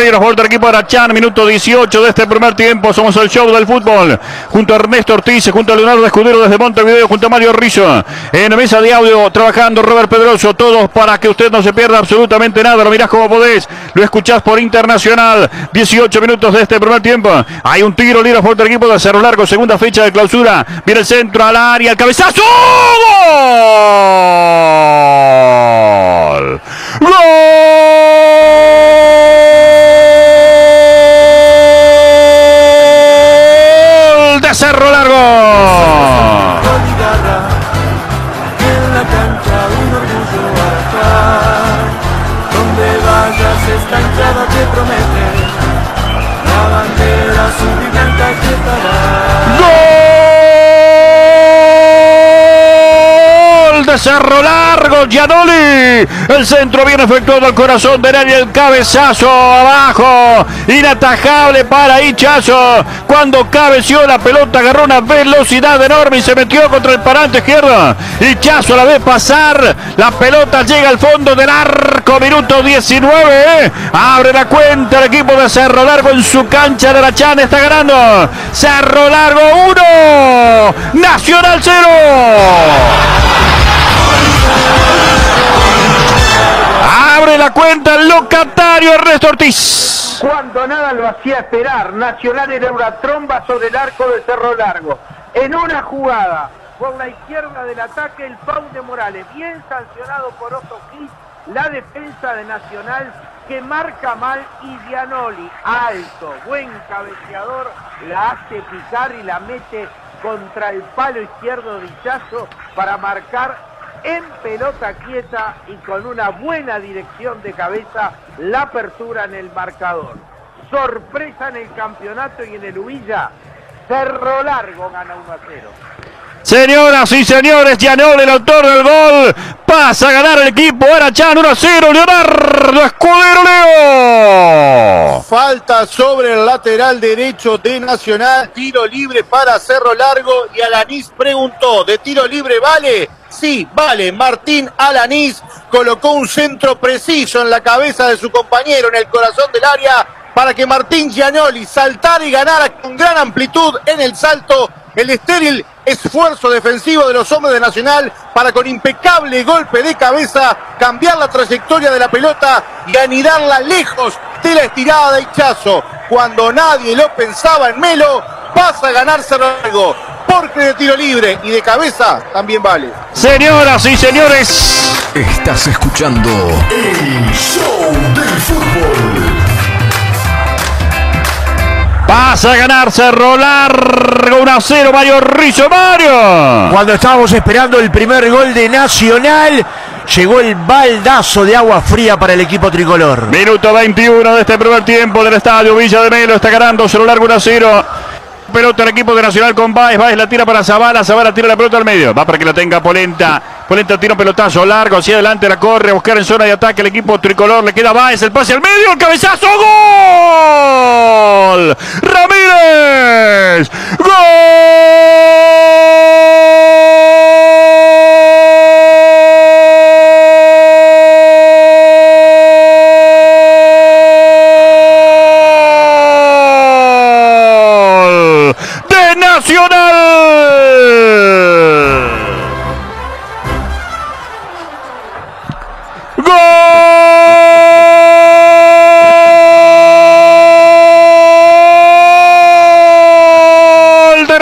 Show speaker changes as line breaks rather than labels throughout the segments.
El equipo de Arachán, minuto 18 de este primer tiempo. Somos el show del fútbol. Junto a Ernesto Ortiz, junto a Leonardo Escudero desde Montevideo, junto a Mario Rizzo. En mesa de audio, trabajando Robert Pedroso. Todos para que usted no se pierda absolutamente nada. Lo mirás como podés. Lo escuchás por Internacional. 18 minutos de este primer tiempo. Hay un tiro libre el equipo de Cerro Largo. Segunda fecha de clausura. Viene el centro al área. El cabezazo. ¡Gol! ¡Gol! De Cerro Largo.
En la cancha un orgullo acá. Donde vayas esta hinchada te promete. La bandera azul que estará.
Gianoli. El centro bien efectuado al corazón de área, el cabezazo abajo. Inatajable para Hichazo. Cuando cabeció la pelota, agarró una velocidad enorme y se metió contra el parante izquierdo. Hichazo la ve pasar. La pelota llega al fondo del arco. Minuto 19. ¿eh? Abre la cuenta el equipo de Cerro Largo en su cancha de la Chan. Está ganando. Cerro Largo 1. Nacional 0. Abre la cuenta el locatario Ernesto Ortiz.
Cuando nada lo hacía esperar, Nacional era una tromba sobre el arco de Cerro Largo. En una jugada, por la izquierda del ataque, el foul de Morales, bien sancionado por Otto Kiss, la defensa de Nacional que marca mal y Gianoli, alto, buen cabeceador, la hace picar y la mete contra el palo izquierdo de para marcar en pelota quieta y con una buena dirección de cabeza la apertura en el marcador. Sorpresa en el campeonato y en el Huilla. Cerro Largo gana 1 a 0.
Señoras y señores, Gianol, el autor del gol, pasa a ganar el equipo Arachán 1 a 0. Leonardo Escudero.
Falta sobre el lateral derecho de Nacional. Tiro libre para Cerro Largo. Y Alanís preguntó: ¿de tiro libre vale? Sí, vale. Martín Alanís colocó un centro preciso en la cabeza de su compañero en el corazón del área para que Martín Gianoli saltara y ganara con gran amplitud en el salto el estéril esfuerzo defensivo de los hombres de Nacional para con impecable golpe de cabeza cambiar la trayectoria de la pelota y anidarla lejos de la estirada de Hichazo. Cuando nadie lo pensaba en Melo, pasa a ganarse algo. Porque de tiro libre y de cabeza también vale.
Señoras y señores,
Estás escuchando el show del fútbol.
Pasa a ganar Cerro Largo 1 a 0. Mario Rizzo, Mario.
Cuando estábamos esperando el primer gol de Nacional, llegó el baldazo de agua fría para el equipo tricolor.
Minuto 21 de este primer tiempo del estadio Villa de Melo. Está ganando Cerro Largo 1 a 0. Pelota el equipo de Nacional con Baez. Baez la tira para Zavala. Zavala tira la pelota al medio. Va para que la tenga Polenta. Polenta tira un pelotazo largo hacia adelante. La corre a buscar en zona de ataque el equipo tricolor. Le queda Baez. El pase al medio. El cabezazo. ¡Gol! ¡Ramírez! ¡Gol!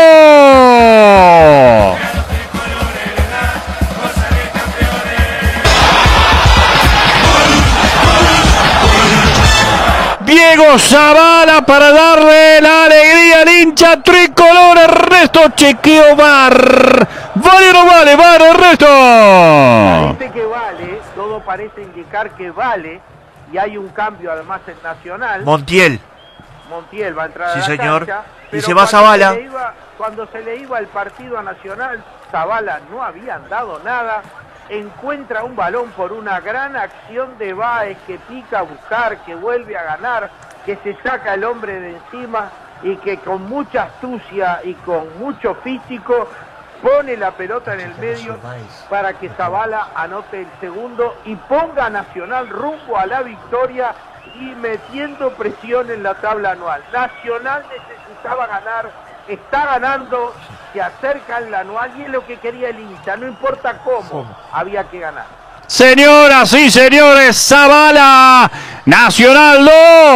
Diego Zavala para darle la alegría al hincha tricolor Ernesto Chequeo Bar. ¿Vale o no vale? ¡Vale, Ernesto!
Parece que vale, parece indicar que vale, y hay un cambio además en Nacional.
Montiel.
Montiel va a entrar
Sí,
a la
señor.
cancha,
Y se va
cuando
Zabala.
se le iba- cuando se le iba el partido a Nacional, Zavala no habían dado nada. Encuentra un balón por una gran acción de Baez que pica a buscar, que vuelve a ganar, que se saca el hombre de encima y que con mucha astucia y con mucho físico pone la pelota en el medio para que Zavala anote el segundo y ponga a Nacional rumbo a la victoria y metiendo presión en la tabla anual. Nacional necesitaba ganar, está ganando, se acerca al anual y es lo que quería el hincha, no importa cómo, había que ganar.
Señoras y señores, Zavala Nacional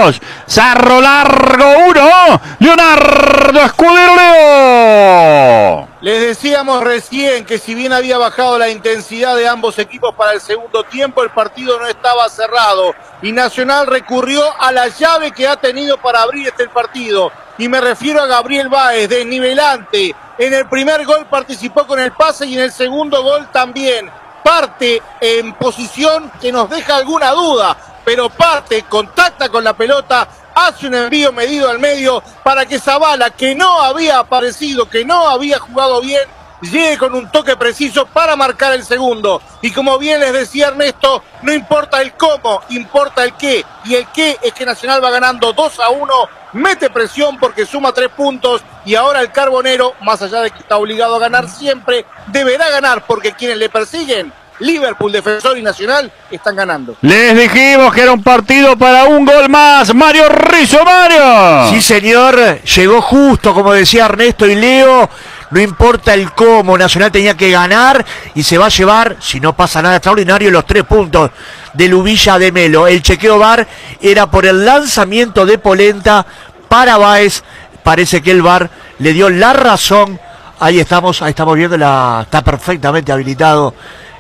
2, Cerro Largo 1, Leonardo Escudero Leo.
Les decíamos recién que si bien había bajado la intensidad de ambos equipos para el segundo tiempo, el partido no estaba cerrado y Nacional recurrió a la llave que ha tenido para abrir este partido. Y me refiero a Gabriel Báez, desnivelante. En el primer gol participó con el pase y en el segundo gol también. Parte en posición que nos deja alguna duda, pero parte, contacta con la pelota, hace un envío medido al medio para que Zavala, que no había aparecido, que no había jugado bien, llegue con un toque preciso para marcar el segundo. Y como bien les decía Ernesto, no importa el cómo, importa el qué. Y el qué es que Nacional va ganando 2 a 1, mete presión porque suma 3 puntos y ahora el Carbonero, más allá de que está obligado a ganar siempre, deberá ganar porque quienes le persiguen Liverpool, Defensor y Nacional están ganando.
Les dijimos que era un partido para un gol más. Mario Rizzo, Mario.
Sí, señor, llegó justo, como decía Ernesto y Leo. No importa el cómo, Nacional tenía que ganar y se va a llevar, si no pasa nada extraordinario, los tres puntos de Lubilla de Melo. El chequeo VAR era por el lanzamiento de Polenta para Baez. Parece que el VAR le dio la razón. Ahí estamos, ahí estamos viendo, la, está perfectamente habilitado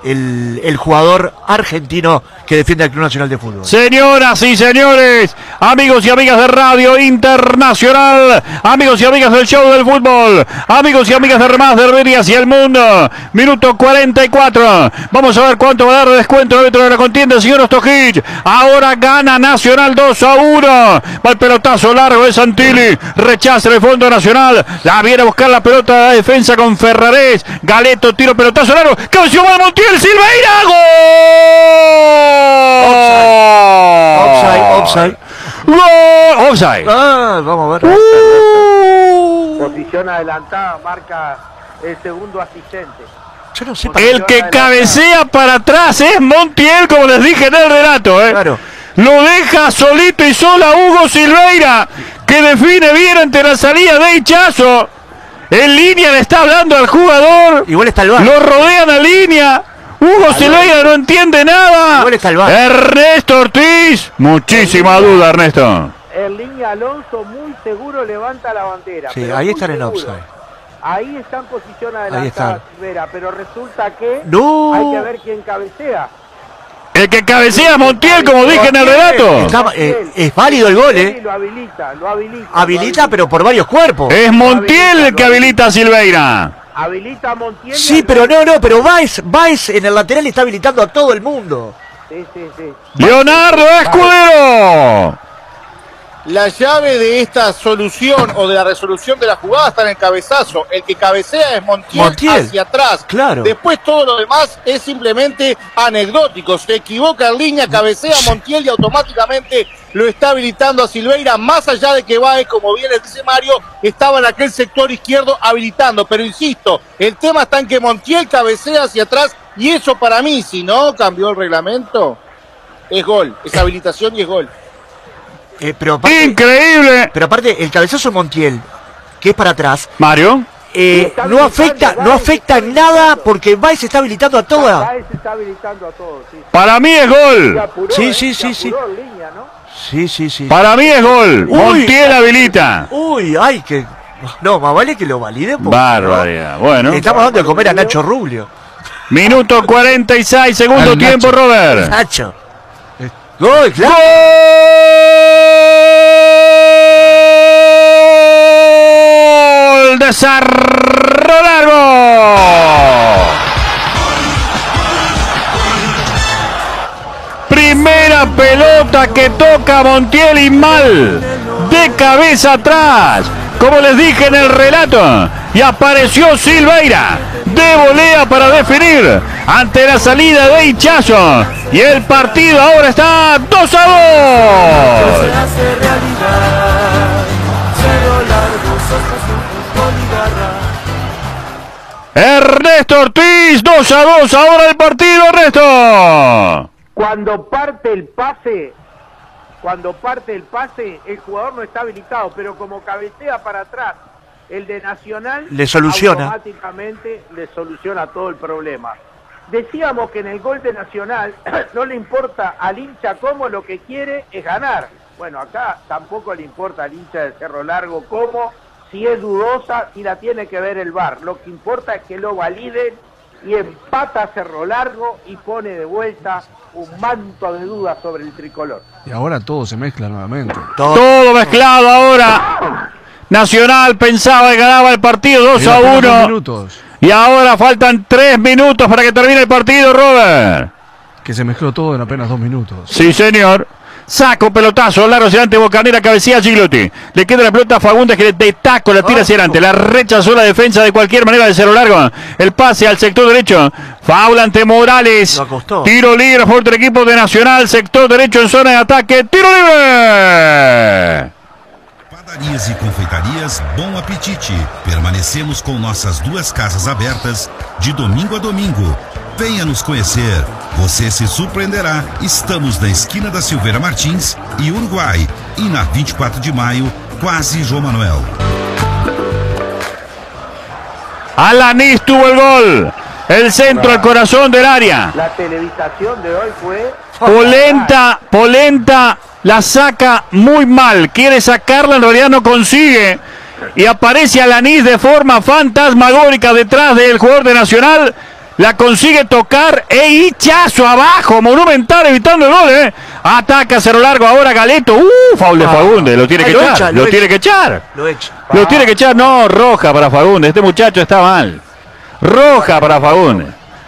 el, el jugador argentino que defiende al Club Nacional de Fútbol.
Señoras y señores, amigos y amigas de Radio Internacional, amigos y amigas del show del fútbol, amigos y amigas de Remás de Herberías y el Mundo, minuto 44. Vamos a ver cuánto va a dar de descuento dentro de la contienda, señor Ostojic. Ahora gana Nacional 2 a 1. Va el pelotazo largo de Santilli, rechaza el fondo nacional, la viene a buscar la pelota de la defensa con Ferrarés, Galeto, tiro pelotazo largo, cabeció mal Silveira, gol.
Offside, offside.
Gol. Offside.
Ah, vamos a ver.
Uh.
Posición adelantada, marca el segundo asistente.
Yo no sé para
El que cabecea para atrás es Montiel, como les dije en el relato. ¿eh?
Claro.
Lo deja solito y sola Hugo Silveira, que define bien ante la salida de Hichazo. En línea le está hablando al jugador.
Igual está el bar.
Lo rodean a línea. Hugo Silveira no entiende nada. Ernesto Ortiz. Muchísima duda, Ernesto.
En línea Alonso muy seguro levanta la bandera.
Sí, ahí están en offside.
Ahí está en posición adelantada Silvera, pero resulta que
No.
hay que ver quién cabecea.
El que cabecea Montiel, como dije en el relato.
Está- eh, es válido el gol,
Sí,
¿eh?
Lo habilita, lo habilita.
Habilita,
lo
pero por varios cuerpos.
Es Montiel el que habilita a Silveira.
Habilita a Montiel.
Sí, pero no, no, pero Baez, Baez en el lateral está habilitando a todo el mundo.
Sí, sí, sí.
Leonardo Escudero.
La llave de esta solución o de la resolución de la jugada está en el cabezazo. El que cabecea es Montiel,
Montiel,
hacia atrás.
claro.
Después todo lo demás es simplemente anecdótico. Se equivoca en línea, cabecea Montiel y automáticamente lo está habilitando a Silveira. Más allá de que Baez, como bien les dice Mario, estaba en aquel sector izquierdo habilitando. Pero insisto, el tema está en que Montiel cabecea hacia atrás y eso para mí, si no cambió el reglamento, es gol. Es habilitación y es gol.
Eh, pero, aparte,
Increíble.
pero aparte, el cabezazo Montiel, que es para atrás,
Mario.
eh, no afecta, no afecta en nada porque Baez está habilitando a toda.
Baez está habilitando a todos. Sí.
Para mí es gol.
apuró,
Sí,
¿eh?
sí, sí, sí.
línea, ¿no?
Sí, sí, sí.
Para mí es gol.
Uy.
Montiel habilita.
Uy, ay, que. No, más vale que lo valide.
Barbaridad. Bueno.
¿no? Estamos dando de comer a Nacho Rubio.
Minuto 46, segundo
Al
tiempo,
Nacho.
Robert.
Nacho. Gol, claro.
Gol Cerro Largo. Primera pelota que toca Montiel y mal. De cabeza atrás. Como les dije en el relato. Y apareció Silveira. De volea para definir. Ante la salida de Hichazo. Y el partido ahora está 2 a 2. Ernesto Ortiz, 2 a 2, ahora el partido, Ernesto.
Cuando parte el pase, cuando parte el pase, el jugador no está habilitado, pero como cabecea para atrás el de Nacional,
Le soluciona.
automáticamente le soluciona todo el problema. Decíamos que en el gol de Nacional no le importa al hincha cómo, lo que quiere es ganar. Bueno, acá tampoco le importa al hincha de Cerro Largo cómo, si es dudosa, si la tiene que ver el VAR. Lo que importa es que lo validen y empata Cerro Largo y pone de vuelta un manto de dudas sobre el tricolor.
Y ahora todo se mezcla nuevamente.
Todo.
Todo mezclado ahora. Nacional pensaba que ganaba el partido 2
Quedan
a
apenas dos
1.
minutos.
Y ahora faltan 3 minutos para que termine el partido, Robert.
Que se mezcló todo en apenas dos minutos.
Sí, señor. Saco, pelotazo, largo hacia adelante, Bocanera, cabecilla Gigliotti. Le queda la pelota a Fagundes que de taco la tira hacia adelante. La rechazó la defensa de cualquier manera de cero largo. El pase al sector derecho. Faula ante Morales. Tiro libre favor del equipo de Nacional. Sector derecho en zona de ataque. Tiro libre.
Padarias e confeitarias Bom Apetite. Permanecemos com nossas duas casas abertas de domingo a domingo. Venha nos conhecer. Você se surpreenderá. Estamos na esquina da Silveira Martins e Uruguai. E na 24 de maio, quase João Manuel.
Alanis tuvo el gol. El centro al corazón del área.
La televisación de hoy fue...
Polenta, Polenta la saca muy mal. Quiere sacarla, en realidad no consigue. Y aparece Alanis de forma fantasmagórica detrás del jugador de Nacional. La consigue tocar e hinchazo abajo, monumental, evitando el gol. ¿eh? Ataca Cerro Largo ahora Galeto. ¡Uh! Faul de
Ah.
Fagundes, lo tiene
Ah,
que
lo
echar.
echa, lo
Lo
echa.
tiene que echar.
Lo echa.
Lo tiene que echar. No, roja para Fagundes. Este muchacho está mal. Roja para Fagundes.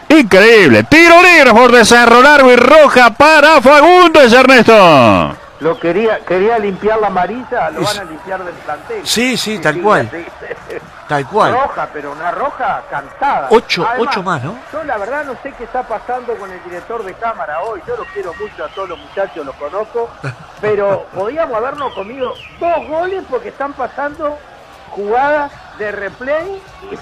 Increíble. Tiro libre por de Cerro Largo y roja para Fagundes, Ernesto.
Lo quería, quería limpiar la amarilla, lo van a limpiar del plantel.
Sí, sí, tal cual.
sí.
Tal cual.
Roja, pero una roja cantada.
Ocho- ocho más, ¿no?
Yo la verdad no sé qué está pasando con el director de cámara hoy. Yo los quiero mucho a todos los muchachos, los conozco. Pero podíamos habernos comido dos goles porque están pasando jugadas de replay. Y,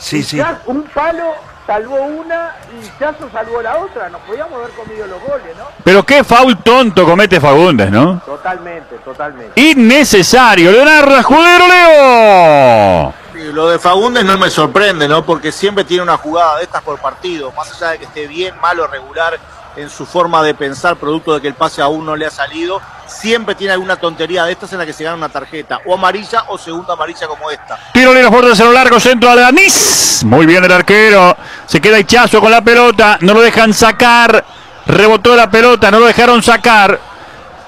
Sí,
un palo salvó una y Chazo salvó la otra. Nos podíamos haber comido los goles, ¿no?
Pero qué foul tonto comete Fagundes, ¿no?
Totalmente, totalmente.
Innecesario. Leonardo Escudero Leo.
Sí, Lo de Fagundes no me sorprende, ¿no? Porque siempre tiene una jugada de estas por partido, más allá de que esté bien, malo, regular en su forma de pensar, producto de que el pase aún no le ha salido, siempre tiene alguna tontería de estas en la que se gana una tarjeta, o amarilla o segunda amarilla como esta.
Tiro libre por de Cerro Largo, centro al Anís. Muy bien el arquero. Se queda Hichazo con la pelota. No lo dejan sacar. Rebotó la pelota, no lo dejaron sacar.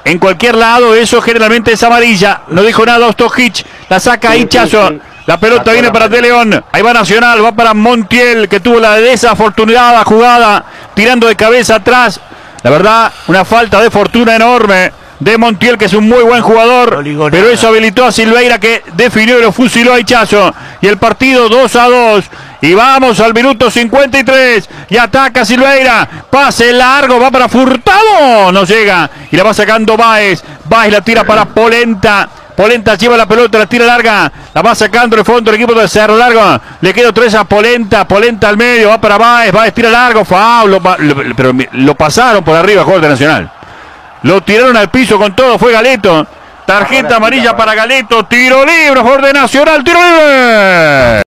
En cualquier lado, eso generalmente es amarilla. No dijo nada Ostojic. La saca
Sí,
Hichazo. La pelota viene para De León. Ahí va Nacional, va para Montiel, que tuvo la desafortunada jugada, tirando de cabeza atrás. La verdad, una falta de fortuna enorme de Montiel, que es un muy buen jugador.
No
pero eso habilitó a Silveira, que definió y lo fusiló a Hichazo. Y el partido 2 a 2. Y vamos al minuto 53. Y ataca Silveira. Pase largo, va para Furtado. No llega. Y la va sacando Baez. Baez la tira para Polenta. Polenta lleva la pelota, la tira larga, la va sacando el fondo el equipo de Cerro Largo. Le queda tres a Polenta, Polenta al medio, va para Baez, Baez tira largo, Faulo, pero lo pasaron por arriba, de Nacional. Lo tiraron al piso con todo, fue Galeto. Tarjeta amarilla para Galeto, tiro libre, de Nacional, tiro libre.